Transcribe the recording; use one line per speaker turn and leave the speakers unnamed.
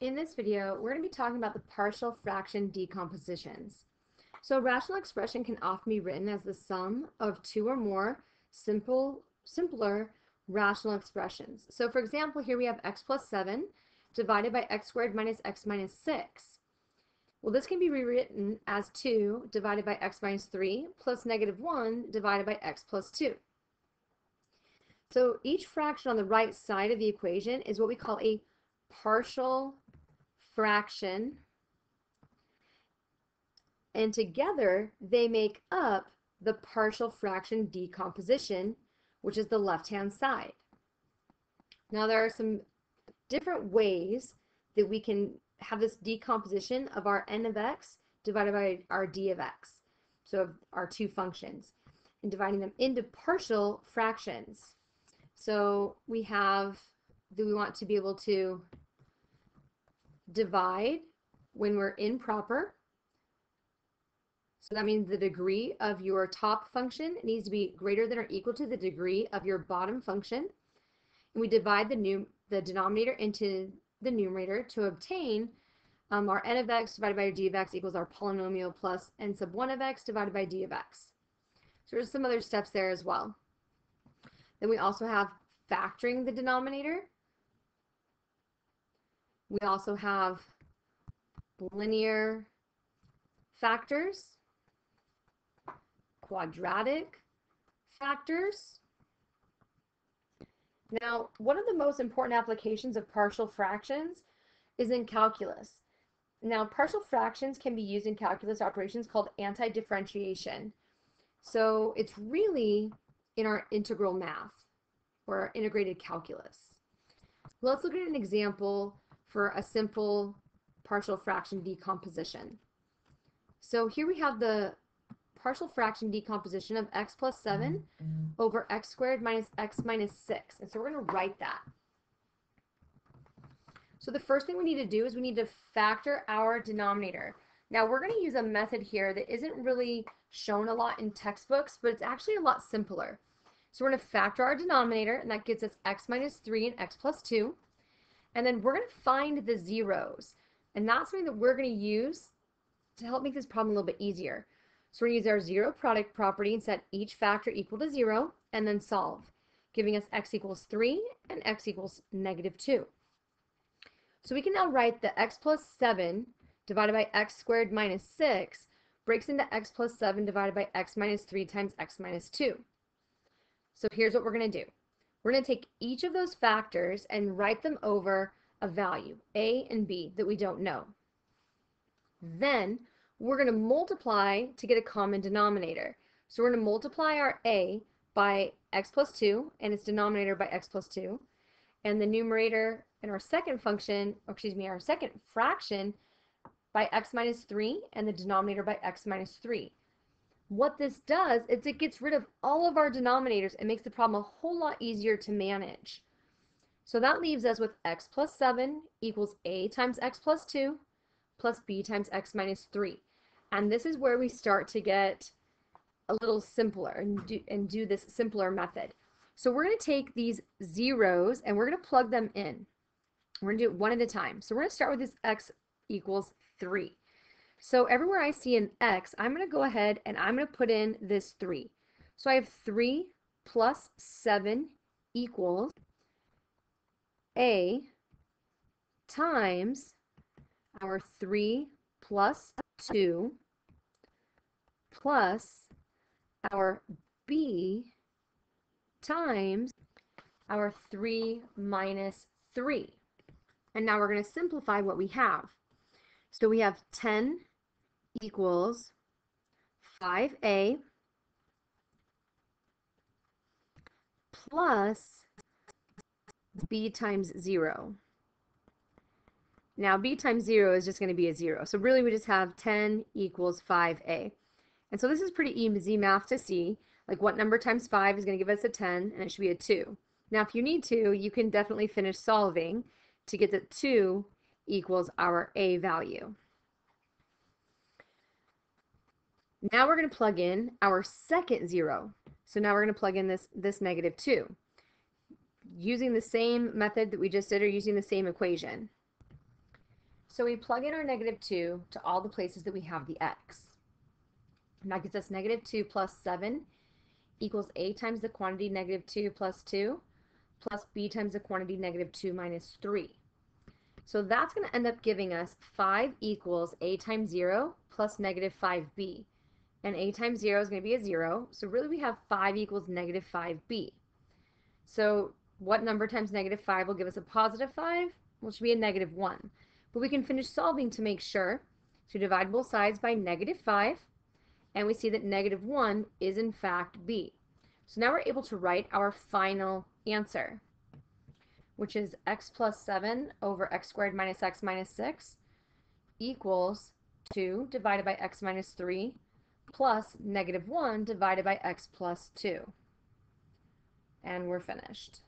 In this video, we're going to be talking about the partial fraction decompositions. So a rational expression can often be written as the sum of two or more simple, simpler rational expressions. So for example, here we have x plus 7 divided by x squared minus x minus 6. Well, this can be rewritten as 2 divided by x minus 3 plus negative 1 divided by x plus 2. So each fraction on the right side of the equation is what we call a partial fraction. And together they make up the partial fraction decomposition, which is the left-hand side. Now there are some different ways that we can have this decomposition of our n of x divided by our d of x. So our two functions and dividing them into partial fractions. So we have that we want to be able to divide when we're improper. So that means the degree of your top function needs to be greater than or equal to the degree of your bottom function. And we divide the, the denominator into the numerator to obtain um, our n of x divided by d of x equals our polynomial plus n sub 1 of x divided by d of x. So there's some other steps there as well. Then we also have factoring the denominator. We also have linear factors, quadratic factors. Now, one of the most important applications of partial fractions is in calculus. Now, partial fractions can be used in calculus operations called anti-differentiation. So it's really in our integral math or our integrated calculus. Let's look at an example for a simple partial fraction decomposition. So here we have the partial fraction decomposition of x plus 7 over x squared minus x minus 6. And so we're going to write that. So the first thing we need to do is we need to factor our denominator. Now we're going to use a method here that isn't really shown a lot in textbooks, but it's actually a lot simpler. So we're going to factor our denominator, and that gives us x minus 3 and x plus 2. And then we're going to find the zeros. And that's something that we're going to use to help make this problem a little bit easier. So we're going to use our zero product property and set each factor equal to 0, and then solve, giving us x equals 3 and x equals negative 2. So we can now write the x plus 7 divided by x squared minus 6 breaks into x plus 7 divided by x minus 3 times x minus 2. So here's what we're going to do. We're going to take each of those factors and write them over a value, a and b, that we don't know. Then we're going to multiply to get a common denominator. So we're going to multiply our a by x plus 2 and its denominator by x plus 2. And the numerator in our second function, or excuse me, our second fraction by x minus 3 and the denominator by x minus 3 what this does is it gets rid of all of our denominators and makes the problem a whole lot easier to manage. So that leaves us with x plus 7 equals a times x plus 2 plus b times x minus 3. And this is where we start to get a little simpler and do, and do this simpler method. So we're going to take these zeros and we're going to plug them in. We're going to do it one at a time. So we're going to start with this x equals 3. So everywhere I see an X, I'm going to go ahead and I'm going to put in this 3. So I have 3 plus 7 equals A times our 3 plus 2 plus our B times our 3 minus 3. And now we're going to simplify what we have. So we have 10 equals 5a plus b times 0. Now b times 0 is just going to be a 0. So really we just have 10 equals 5a. And so this is pretty easy math to see. Like what number times 5 is going to give us a 10 and it should be a 2. Now if you need to, you can definitely finish solving to get that 2 equals our a value. Now we're going to plug in our second zero. So now we're going to plug in this, this negative 2 using the same method that we just did or using the same equation. So we plug in our negative 2 to all the places that we have the x. And that gives us negative 2 plus 7 equals a times the quantity negative 2 plus 2 plus b times the quantity negative 2 minus 3. So that's going to end up giving us 5 equals a times 0 plus negative 5b. And a times 0 is going to be a 0. So really we have 5 equals negative 5b. So what number times negative 5 will give us a positive 5? Well, should be a negative 1. But we can finish solving to make sure. So divide both sides by negative 5. And we see that negative 1 is in fact b. So now we're able to write our final answer, which is x plus 7 over x squared minus x minus 6 equals 2 divided by x minus 3 plus negative 1 divided by x plus 2. And we're finished.